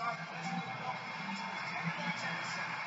Simon Listen to the block. It's Kevin Jensen.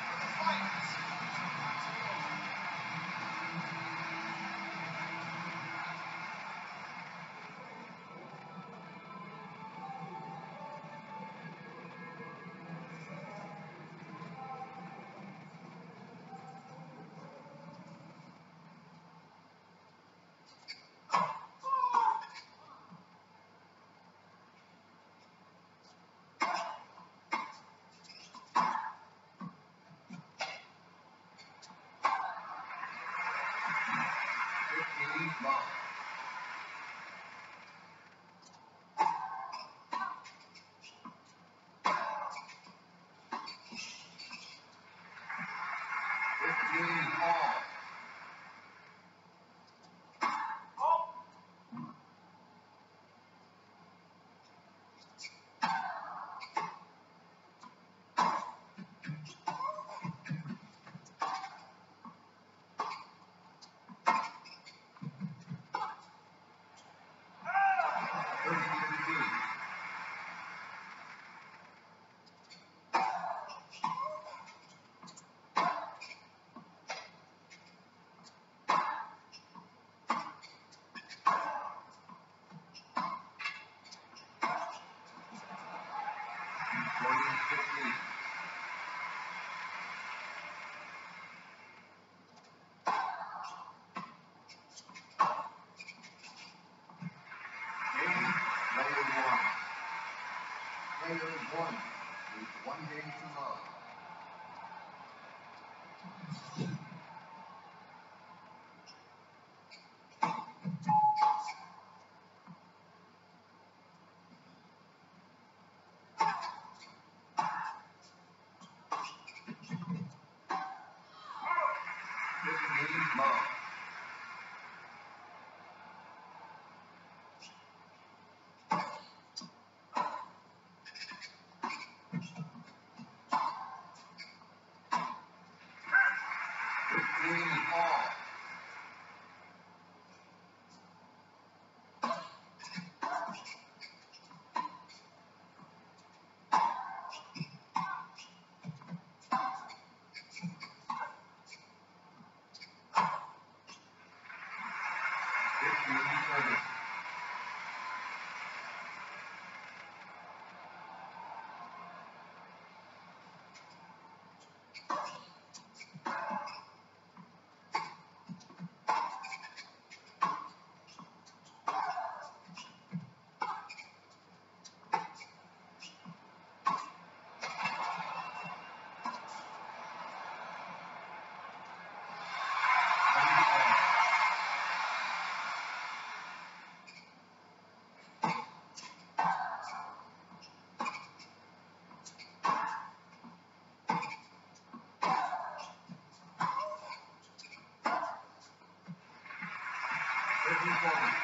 one with one game to love. Fifteen. platform.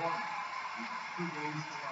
one, two days,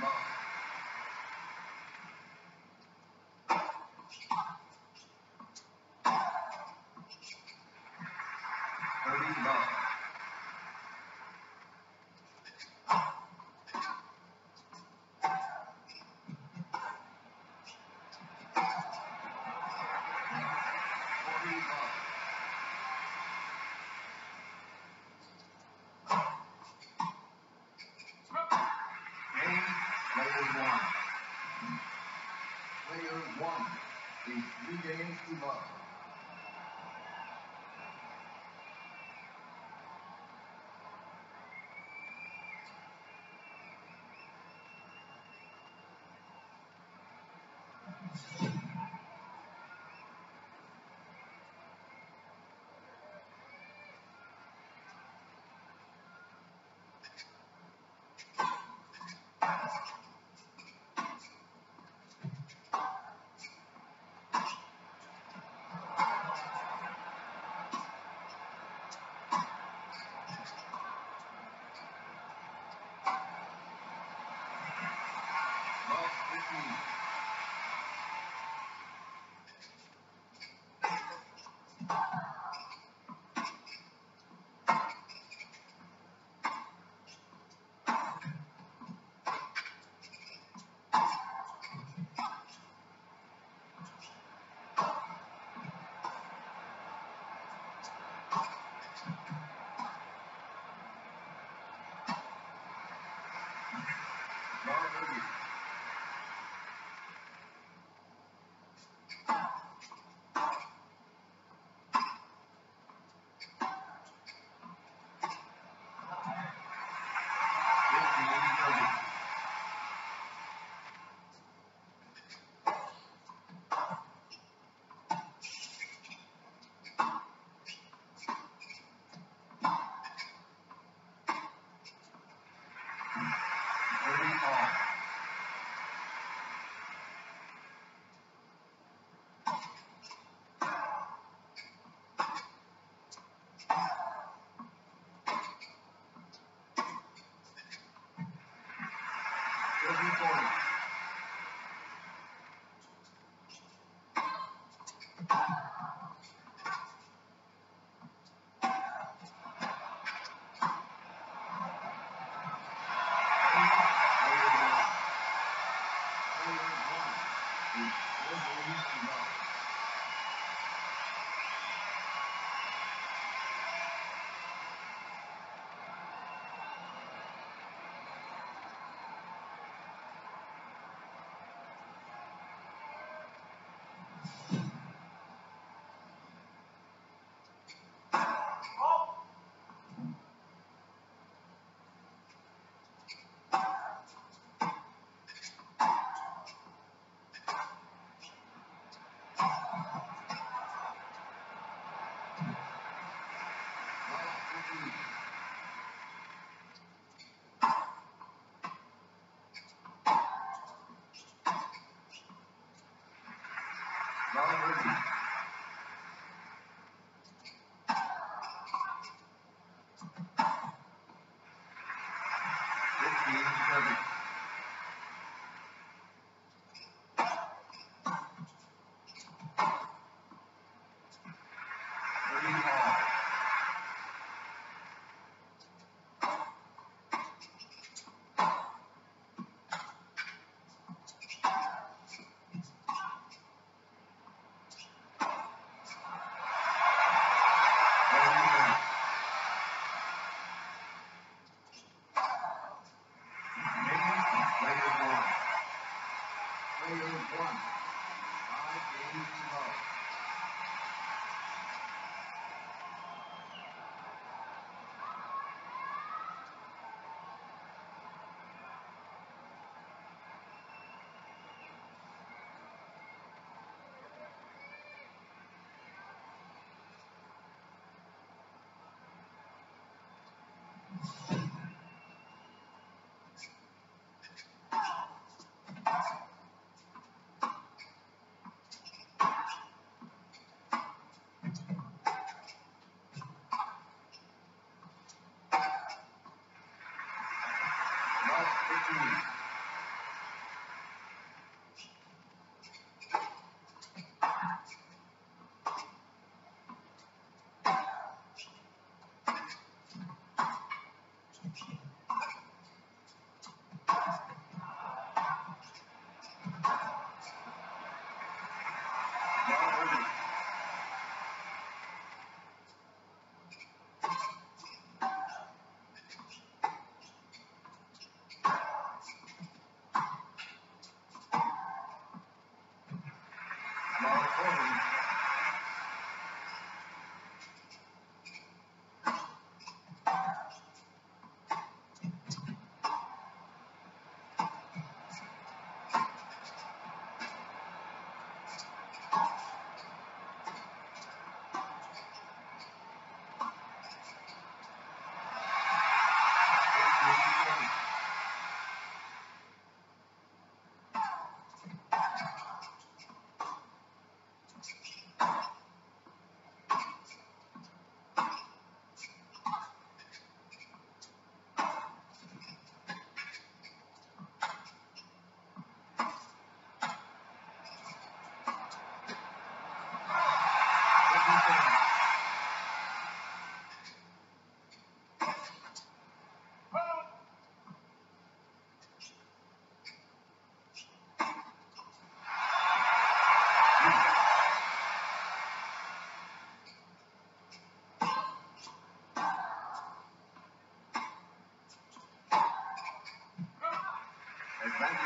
Mom. Is three games to love. Thank you.